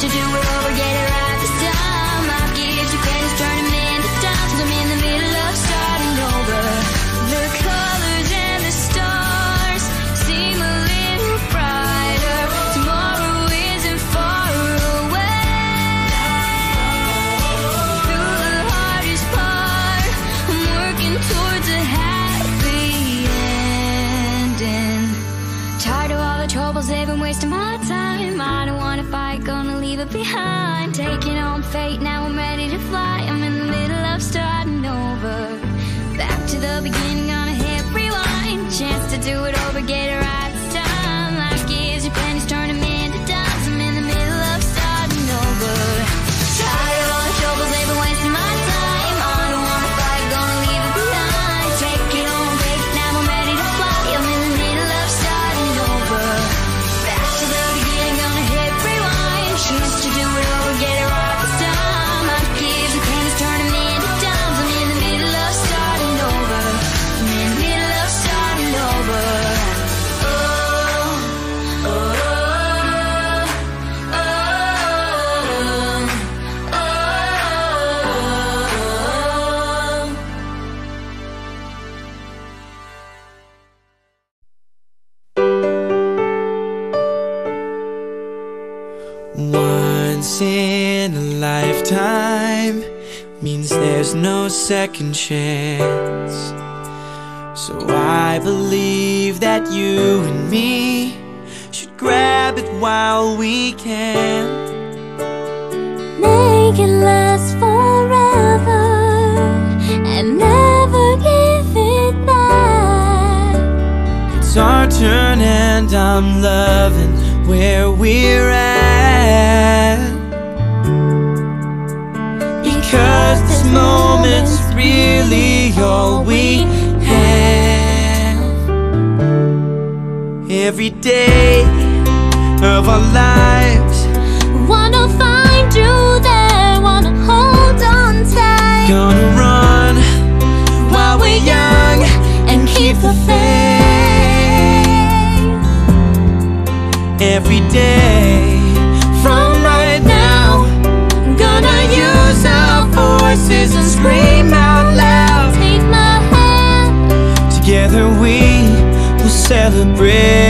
to do it. leave it behind. Taking on fate, now I'm ready to fly. I'm in the middle of starting over. Back to the beginning on a hit rewind. Chance to do it over, get it right. in a lifetime means there's no second chance. So I believe that you and me should grab it while we can. Make it last forever and never give it back. It's our turn, and I'm loving where we're at. Cause this moment's really all we have Every day of our life. the bridge.